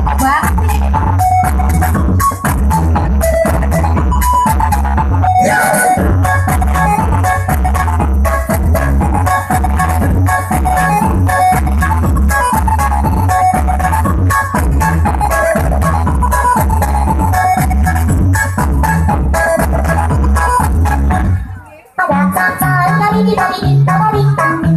Tak tak tak, kali tak, bikin, tak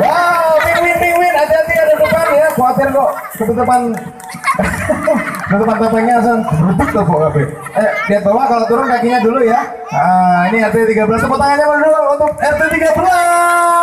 Wow, win win win hati-hati ada depan ya, khawatir kok ketutupan ketutupan topengnya langsung rubuk tuh kok kabeh. Eh, lihat bawah kalau turun kakinya dulu ya. Nah, ini RT 13 tepuk tangannya dulu untuk RT 13.